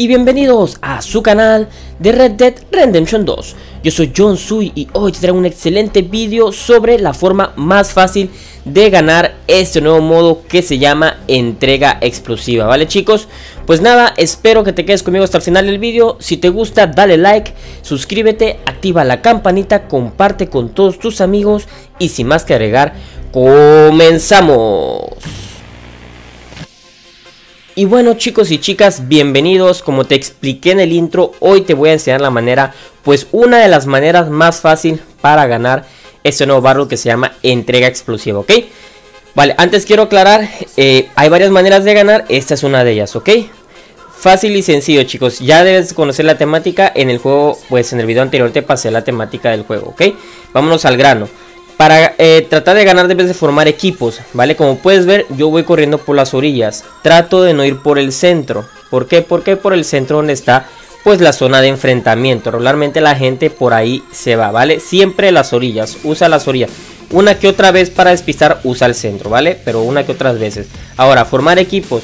y bienvenidos a su canal de Red Dead Redemption 2 Yo soy John Sui y hoy te traigo un excelente vídeo sobre la forma más fácil de ganar este nuevo modo que se llama entrega explosiva, ¿vale chicos? Pues nada, espero que te quedes conmigo hasta el final del vídeo, si te gusta dale like, suscríbete, activa la campanita, comparte con todos tus amigos y sin más que agregar, comenzamos y bueno chicos y chicas, bienvenidos, como te expliqué en el intro, hoy te voy a enseñar la manera, pues una de las maneras más fácil para ganar este nuevo barro que se llama entrega explosiva, ¿ok? Vale, antes quiero aclarar, eh, hay varias maneras de ganar, esta es una de ellas, ¿ok? Fácil y sencillo chicos, ya debes conocer la temática, en el juego, pues en el video anterior te pasé la temática del juego, ¿ok? Vámonos al grano. Para eh, tratar de ganar debes de formar equipos, ¿vale? Como puedes ver, yo voy corriendo por las orillas. Trato de no ir por el centro. ¿Por qué? Porque por el centro donde está, pues la zona de enfrentamiento. Regularmente la gente por ahí se va, ¿vale? Siempre las orillas, usa las orillas. Una que otra vez para despistar, usa el centro, ¿vale? Pero una que otras veces. Ahora, formar equipos,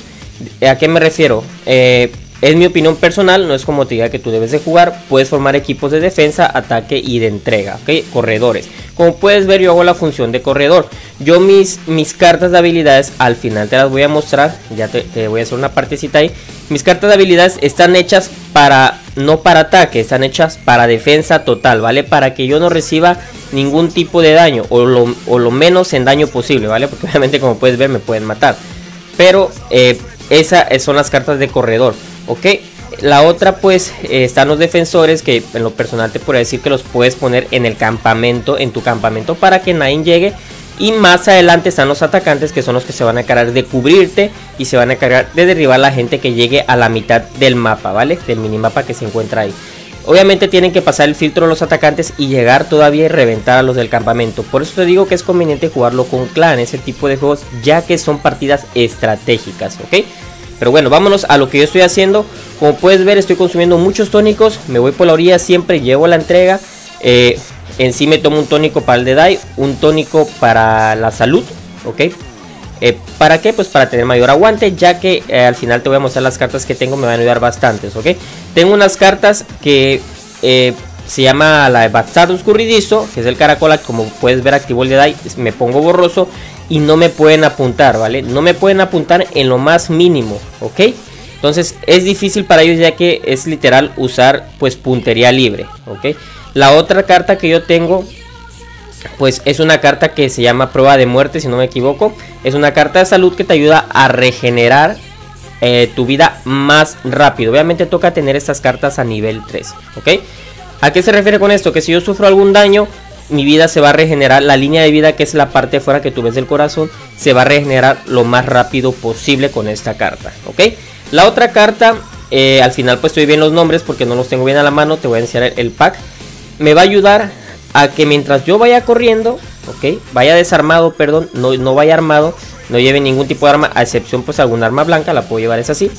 ¿a qué me refiero? Eh, es mi opinión personal, no es como te diga que tú debes de jugar. Puedes formar equipos de defensa, ataque y de entrega, ¿ok? Corredores. Como puedes ver, yo hago la función de corredor. Yo mis, mis cartas de habilidades, al final te las voy a mostrar. Ya te, voy a hacer una partecita ahí. Mis cartas de habilidades están hechas para, no para ataque, están hechas para defensa total, ¿vale? Para que yo no reciba ningún tipo de daño, o lo, o lo menos en daño posible, ¿vale? Porque obviamente como puedes ver me pueden matar. Pero eh, esas son las cartas de corredor. ¿Ok? La otra pues eh, están los defensores que en lo personal te puedo decir que los puedes poner en el campamento, en tu campamento para que nadie llegue. Y más adelante están los atacantes que son los que se van a encargar de cubrirte y se van a encargar de derribar a la gente que llegue a la mitad del mapa, ¿vale? Del minimapa que se encuentra ahí. Obviamente tienen que pasar el filtro los atacantes y llegar todavía y reventar a los del campamento. Por eso te digo que es conveniente jugarlo con clan, ese tipo de juegos, ya que son partidas estratégicas, ¿ok? Pero bueno, vámonos a lo que yo estoy haciendo. Como puedes ver, estoy consumiendo muchos tónicos. Me voy por la orilla siempre, llevo la entrega. Eh, en sí me tomo un tónico para el de DAI, un tónico para la salud, ¿ok? Eh, ¿Para qué? Pues para tener mayor aguante, ya que eh, al final te voy a mostrar las cartas que tengo, me van a ayudar bastantes, ¿ok? Tengo unas cartas que se llama la de Bastardo Escurridizo, que es el caracol, como puedes ver activo el de DAI, me pongo borroso y no me pueden apuntar, ¿vale? No me pueden apuntar en lo más mínimo, ¿ok? Entonces es difícil para ellos ya que es literal usar pues puntería libre, ¿ok? La otra carta que yo tengo pues es una carta que se llama prueba de muerte si no me equivoco. Es una carta de salud que te ayuda a regenerar eh, tu vida más rápido. Obviamente toca tener estas cartas a nivel 3, ¿ok? ¿A qué se refiere con esto? Que si yo sufro algún daño, mi vida se va a regenerar, la línea de vida que es la parte de fuera que tú ves del corazón, se va a regenerar lo más rápido posible con esta carta, ¿ok? La otra carta, eh, al final pues estoy bien los nombres porque no los tengo bien a la mano, te voy a enseñar el pack, me va a ayudar a que mientras yo vaya corriendo, ¿ok? Vaya desarmado, perdón, no, no vaya armado, no lleve ningún tipo de arma, a excepción pues alguna arma blanca, la puedo llevar es así,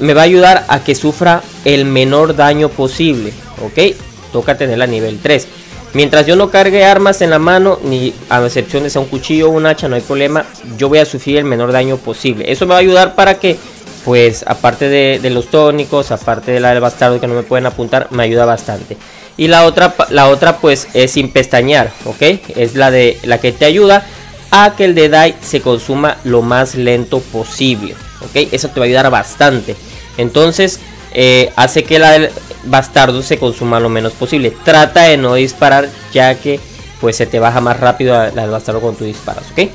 me va a ayudar a que sufra el menor daño posible, ¿ok? Toca tenerla a nivel 3. Mientras yo no cargue armas en la mano, ni a excepción de sea un cuchillo o un hacha, no hay problema, yo voy a sufrir el menor daño posible. Eso me va a ayudar para que, pues, aparte de, los tónicos, aparte de la del bastardo que no me pueden apuntar, me ayuda bastante. Y la otra, la otra pues, es sin pestañear, ¿ok? Es la, de, la que te ayuda a que el de DAI se consuma lo más lento posible, ¿ok? Eso te va a ayudar bastante. Entonces, eh, hace que la bastardo se consuma lo menos posible. Trata de no disparar ya que pues se te baja más rápido del bastardo cuando tú disparas, ¿ok?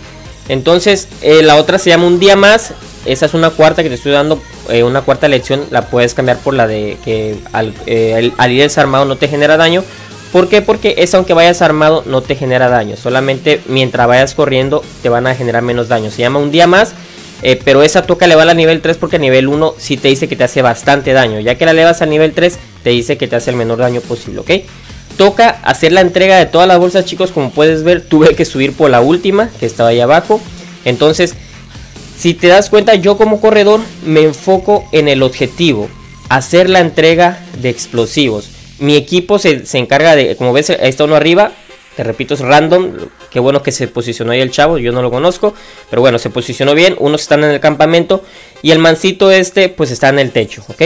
Entonces eh, la otra se llama un día más. Esa es una cuarta que te estoy dando, eh, una cuarta lección. La puedes cambiar por la de que al, al ir desarmado no te genera daño. ¿Por qué? Porque esa aunque vayas armado no te genera daño. Solamente mientras vayas corriendo te van a generar menos daño. Se llama un día más. Eh, pero esa toca elevar a nivel 3 porque a nivel 1 sí te dice que te hace bastante daño. Ya que la elevas a nivel 3, te dice que te hace el menor daño posible, ¿ok? Toca hacer la entrega de todas las bolsas, chicos. Como puedes ver, tuve que subir por la última, que estaba ahí abajo. Entonces, si te das cuenta, yo como corredor me enfoco en el objetivo. Hacer la entrega de explosivos. Mi equipo se, se encarga de, como ves, ahí está uno arriba. Te repito, es random. Qué bueno que se posicionó ahí el chavo. Yo no lo conozco. Pero bueno, se posicionó bien. Unos están en el campamento. Y el mancito este, pues está en el techo. ¿Ok?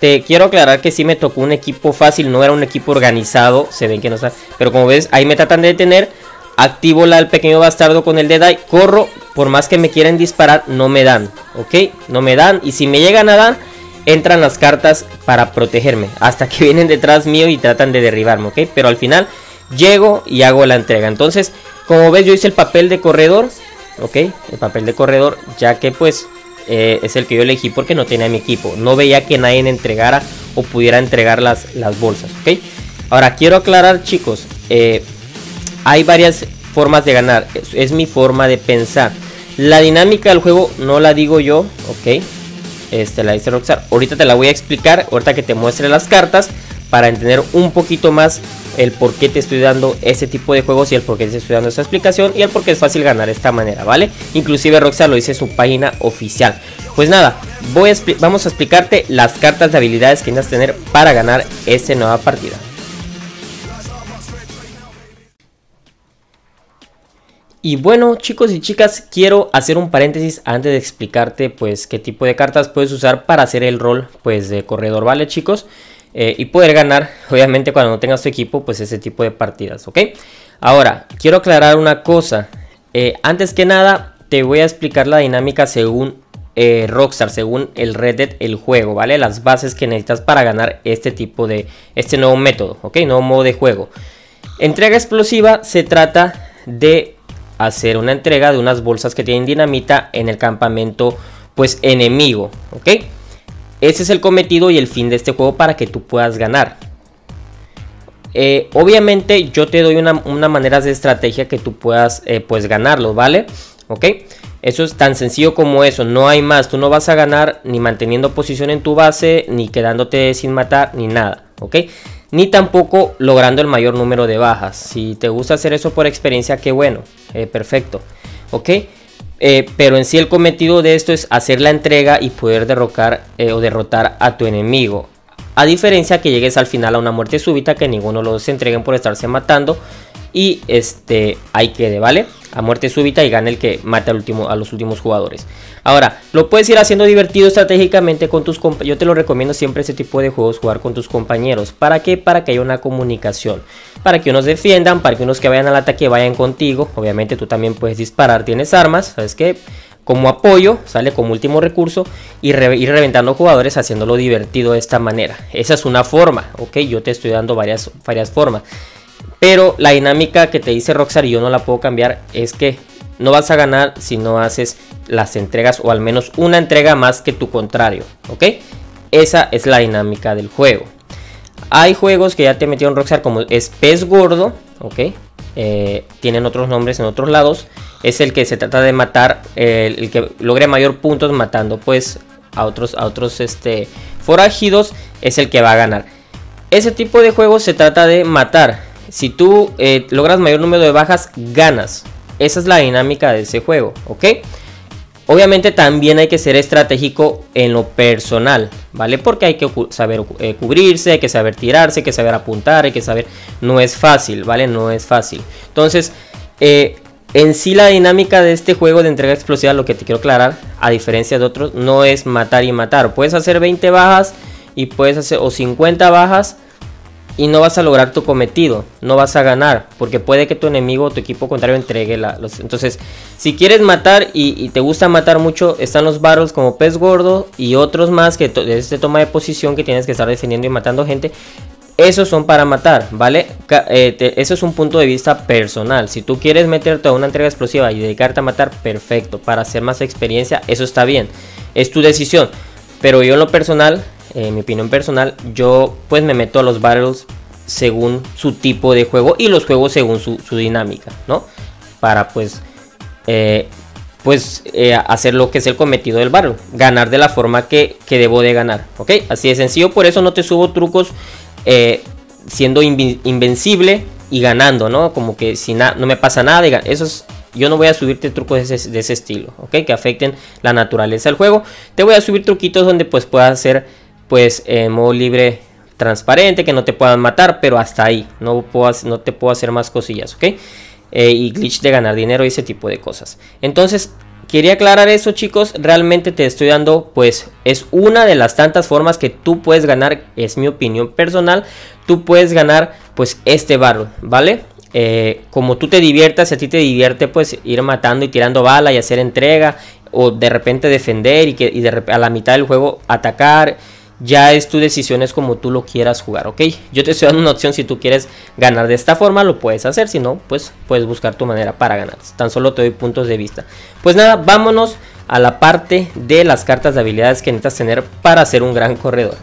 Te quiero aclarar que sí me tocó un equipo fácil, no era un equipo organizado, se ven que no está, pero como ves, ahí me tratan de detener, activo la, pequeño bastardo con el Deadeye, corro, por más que me quieran disparar, no me dan, ¿ok? No me dan, y si me llegan a dar, entran las cartas para protegerme, hasta que vienen detrás mío y tratan de derribarme, ¿ok? Pero al final llego y hago la entrega, entonces, como ves, yo hice el papel de corredor, ¿ok? El papel de corredor, ya que pues eh, es el que yo elegí porque no tenía mi equipo. No veía que nadie entregara o pudiera entregar las, las bolsas, ¿ok? Ahora, quiero aclarar, chicos, eh, hay varias formas de ganar. Es, mi forma de pensar. La dinámica del juego no la digo yo, ¿ok? Este, la dice Roxar. Ahorita te la voy a explicar, ahorita que te muestre las cartas, para entender un poquito más el por qué te estoy dando ese tipo de juegos y el por qué te estoy dando esta explicación y el por qué es fácil ganar esta manera, ¿vale? Inclusive Roxar lo dice en su página oficial. Pues nada, vamos a explicarte las cartas de habilidades que necesitas tener para ganar esta nueva partida. Y bueno chicos y chicas, quiero hacer un paréntesis antes de explicarte pues qué tipo de cartas puedes usar para hacer el rol pues de corredor, ¿vale chicos? Eh, y poder ganar, obviamente cuando no tengas tu equipo, pues ese tipo de partidas, ¿ok? Ahora, quiero aclarar una cosa. Eh, antes que nada, te voy a explicar la dinámica según eh, Rockstar, según el Red Dead, el juego, ¿vale? Las bases que necesitas para ganar este tipo de, este nuevo método, ¿ok? Nuevo modo de juego. Entrega explosiva se trata de hacer una entrega de unas bolsas que tienen dinamita en el campamento, pues enemigo, ¿ok? Ese es el cometido y el fin de este juego para que tú puedas ganar. Eh, obviamente yo te doy una, manera de estrategia que tú puedas eh, pues ganarlo, ¿vale? ¿Ok? Eso es tan sencillo como eso, no hay más. Tú no vas a ganar ni manteniendo posición en tu base, ni quedándote sin matar, ni nada, ¿ok? Ni tampoco logrando el mayor número de bajas. Si te gusta hacer eso por experiencia, qué bueno, eh, perfecto, ¿ok? Eh, pero en sí el cometido de esto es hacer la entrega y poder derrocar eh, o derrotar a tu enemigo. A diferencia que llegues al final a una muerte súbita que ninguno los entreguen por estarse matando y este ahí quede, ¿vale? A muerte súbita y gane el que mate al último, a los últimos jugadores. Ahora, lo puedes ir haciendo divertido estratégicamente con tus compañeros. Yo te lo recomiendo siempre ese tipo de juegos, jugar con tus compañeros. ¿Para qué? Para que haya una comunicación. Para que unos defiendan, para que unos que vayan al ataque vayan contigo. Obviamente tú también puedes disparar, tienes armas, ¿sabes qué? Como apoyo, sale como último recurso y ir reventando jugadores haciéndolo divertido de esta manera. Esa es una forma, ¿ok? Yo te estoy dando varias, varias formas. Pero la dinámica que te dice Roxar y yo no la puedo cambiar es que no vas a ganar si no haces las entregas o al menos una entrega más que tu contrario, ¿ok? Esa es la dinámica del juego. Hay juegos que ya te metieron Roxar como es pez gordo, ¿ok? Eh, tienen otros nombres en otros lados. Es el que se trata de matar, el que logre mayor puntos matando pues a otros, a otros este, forajidos, es el que va a ganar. Ese tipo de juegos se trata de matar si tú eh, logras mayor número de bajas, ganas. Esa es la dinámica de ese juego, ¿ok? Obviamente también hay que ser estratégico en lo personal, ¿vale? Porque hay que saber eh, cubrirse, hay que saber tirarse, hay que saber apuntar, hay que saber... No es fácil, ¿vale? No es fácil. Entonces, eh, en sí la dinámica de este juego de entrega explosiva, lo que te quiero aclarar, a diferencia de otros, no es matar y matar. Puedes hacer 20 bajas y puedes hacer o 50 bajas y no vas a lograr tu cometido, no vas a ganar, porque puede que tu enemigo o tu equipo contrario entregue la, los... Entonces, si quieres matar y, te gusta matar mucho, están los battles como pez gordo y otros más que de este toma de posición que tienes que estar defendiendo y matando gente. Esos son para matar, ¿vale? Eh, eso es un punto de vista personal. Si tú quieres meterte a una entrega explosiva y dedicarte a matar, perfecto. Para hacer más experiencia, eso está bien. Es tu decisión. Pero yo en lo personal en mi opinión personal, yo pues me meto a los battles según su tipo de juego y los juegos según su, dinámica, ¿no? Para pues, eh, pues eh, hacer lo que es el cometido del battle, ganar de la forma que, debo de ganar, ¿ok? Así de sencillo, por eso no te subo trucos eh, siendo invencible y ganando, ¿no? Como que si no me pasa nada, eso es yo no voy a subirte trucos de ese, estilo, ¿ok? Que afecten la naturaleza del juego. Te voy a subir truquitos donde pues puedas hacer pues en modo libre transparente, que no te puedan matar, pero hasta ahí, no, puedo, no te puedo hacer más cosillas, ¿ok? Eh, y glitch de ganar dinero y ese tipo de cosas. Entonces, quería aclarar eso chicos, realmente te estoy dando pues es una de las tantas formas que tú puedes ganar, es mi opinión personal, tú puedes ganar pues este barro, ¿vale? Eh, como tú te diviertas, si a ti te divierte pues ir matando y tirando bala y hacer entrega o de repente defender y, que, a la mitad del juego atacar ya es tu decisión, es como tú lo quieras jugar, ¿ok? Yo te estoy dando una opción, si tú quieres ganar de esta forma, lo puedes hacer, si no, pues puedes buscar tu manera para ganar. Tan solo te doy puntos de vista. Pues nada, vámonos a la parte de las cartas de habilidades que necesitas tener para ser un gran corredor.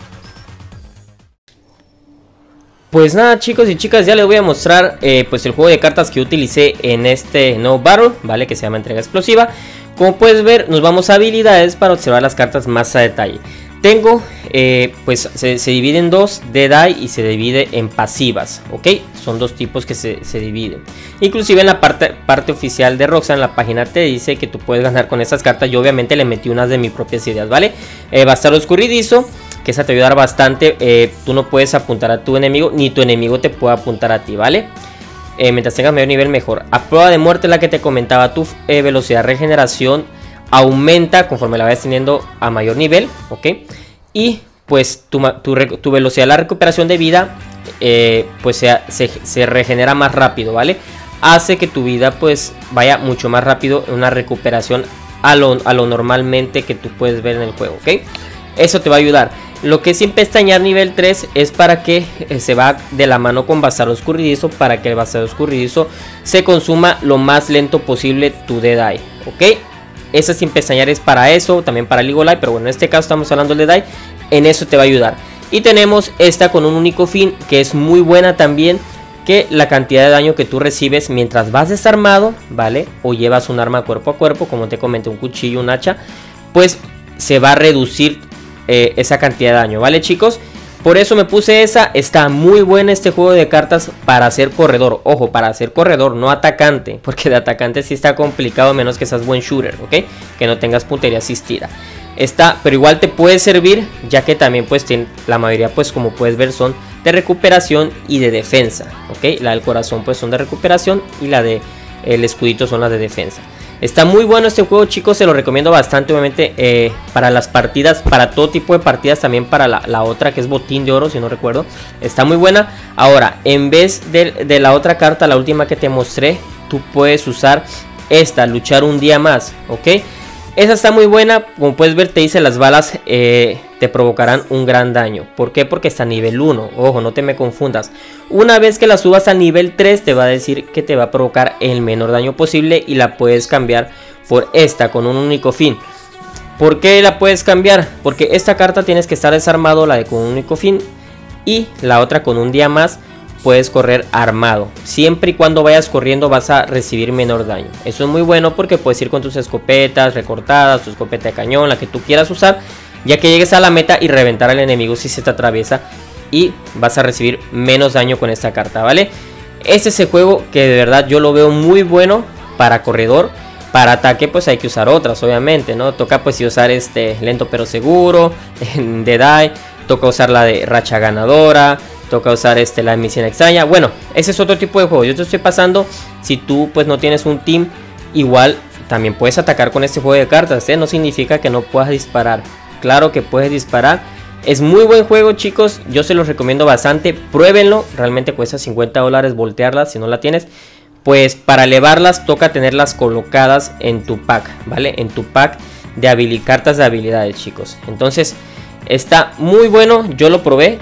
Pues nada chicos y chicas, ya les voy a mostrar eh, pues el juego de cartas que utilicé en este nuevo Battle, ¿vale? Que se llama entrega explosiva. Como puedes ver, nos vamos a habilidades para observar las cartas más a detalle. Tengo, eh, pues se, divide en dos, de die y se divide en pasivas, ¿ok? Son dos tipos que se, dividen. Inclusive en la parte, parte oficial de Roxanne, la página te dice que tú puedes ganar con estas cartas. Yo obviamente le metí unas de mis propias ideas, ¿vale? Eh, bastardo escurridizo, que esa te va a ayudar bastante. Eh, tú no puedes apuntar a tu enemigo, ni tu enemigo te puede apuntar a ti, ¿vale? Eh, mientras tengas mayor nivel, mejor. A prueba de muerte, la que te comentaba, tu velocidad regeneración aumenta conforme la vayas teniendo a mayor nivel, ¿ok? Y pues tu, tu, velocidad de la recuperación de vida eh, pues se, se, regenera más rápido, ¿vale? Hace que tu vida pues vaya mucho más rápido en una recuperación a lo, a lo normalmente que tú puedes ver en el juego, ¿ok? Eso te va a ayudar. Lo que es sin pestañear nivel 3 es para que eh, se va de la mano con basado escurridizo para que el basado escurridizo se consuma lo más lento posible tu Dead ¿ok? Esa sin pestañear es para eso, también para League pero bueno, en este caso estamos hablando de Die, en eso te va a ayudar. Y tenemos esta con un único fin, que es muy buena también, que la cantidad de daño que tú recibes mientras vas desarmado, ¿vale? O llevas un arma cuerpo a cuerpo, como te comenté, un cuchillo, un hacha, pues se va a reducir eh, esa cantidad de daño, ¿vale chicos? Por eso me puse esa. Está muy buena este juego de cartas para ser corredor. Ojo, para ser corredor, no atacante. Porque de atacante sí está complicado, menos que seas buen shooter, ¿ok? Que no tengas puntería asistida. Está, pero igual te puede servir, ya que también pues tiene, la mayoría pues como puedes ver son de recuperación y de defensa, ¿ok? La del corazón pues son de recuperación y la de el escudito son las de defensa. Está muy bueno este juego, chicos. Se lo recomiendo bastante, obviamente, eh, para las partidas, para todo tipo de partidas. También para la, otra que es botín de oro, si no recuerdo. Está muy buena. Ahora, en vez de, la otra carta, la última que te mostré, tú puedes usar esta, luchar un día más, ¿ok? Esa está muy buena, como puedes ver te dice las balas eh, te provocarán un gran daño. ¿Por qué? Porque está a nivel 1, ojo, no te me confundas. Una vez que la subas a nivel 3 te va a decir que te va a provocar el menor daño posible y la puedes cambiar por esta con un único fin. ¿Por qué la puedes cambiar? Porque esta carta tienes que estar desarmado, la de con un único fin, y la otra con un día más puedes correr armado. Siempre y cuando vayas corriendo vas a recibir menor daño. Eso es muy bueno porque puedes ir con tus escopetas recortadas, tu escopeta de cañón, la que tú quieras usar, ya que llegues a la meta y reventar al enemigo si se te atraviesa y vas a recibir menos daño con esta carta, ¿vale? Este es el juego que de verdad yo lo veo muy bueno para corredor. Para ataque pues hay que usar otras obviamente, ¿no? Toca pues usar este lento pero seguro, de die, toca usar la de racha ganadora, toca usar este, la misión extraña. Bueno, ese es otro tipo de juego. Yo te estoy pasando, si tú pues no tienes un team, igual también puedes atacar con este juego de cartas. ¿eh? No significa que no puedas disparar. Claro que puedes disparar. Es muy buen juego chicos, yo se los recomiendo bastante. Pruébenlo, realmente cuesta 50 dólares voltearlas si no la tienes. Pues para elevarlas toca tenerlas colocadas en tu pack, ¿vale? En tu pack de cartas de habilidades chicos. Entonces está muy bueno, yo lo probé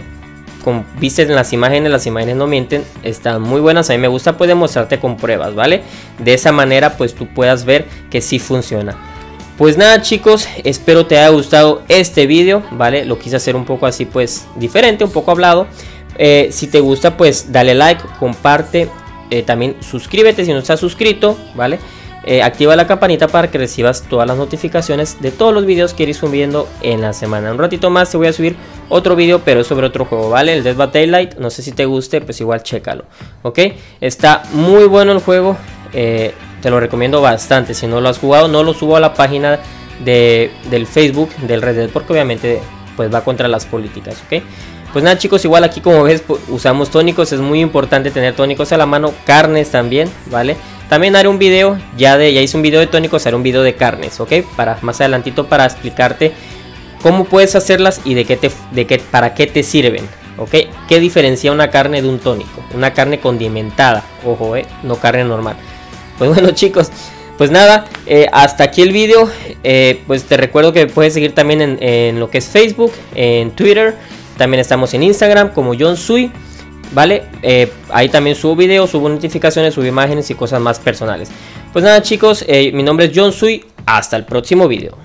como viste en las imágenes, las imágenes no mienten, están muy buenas, a mí me gusta pues demostrarte con pruebas, ¿vale? De esa manera pues tú puedas ver que sí funciona. Pues nada chicos, espero te haya gustado este vídeo, ¿vale? Lo quise hacer un poco así pues diferente, un poco hablado. Eh, si te gusta pues dale like, comparte, eh, también suscríbete si no estás suscrito, ¿vale? Eh, activa la campanita para que recibas todas las notificaciones de todos los vídeos que iré subiendo en la semana. Un ratito más te voy a subir otro vídeo, pero es sobre otro juego, ¿vale? El Dead by Daylight, no sé si te guste, pues igual chécalo, ¿ok? Está muy bueno el juego, eh, te lo recomiendo bastante. Si no lo has jugado, no lo subo a la página de, del Facebook del Red porque obviamente pues va contra las políticas, ¿ok? Pues nada chicos, igual aquí como ves usamos tónicos, es muy importante tener tónicos a la mano, carnes también, ¿vale? También haré un video, ya de ya hice un video de tónicos, haré un video de carnes, ¿ok? Para más adelantito para explicarte cómo puedes hacerlas y de qué te, de qué, para qué te sirven, ¿ok? ¿Qué diferencia una carne de un tónico? Una carne condimentada, ojo, ¿eh? No carne normal. Pues bueno chicos, pues nada, eh, hasta aquí el video. Eh, pues te recuerdo que puedes seguir también en, en, lo que es Facebook, en Twitter. También estamos en Instagram como John Sui. ¿Vale? Eh, ahí también subo videos, subo notificaciones, subo imágenes y cosas más personales. Pues nada chicos, mi nombre es John Sui. Hasta el próximo video.